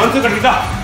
원투 갑니다. 이, 이, 이,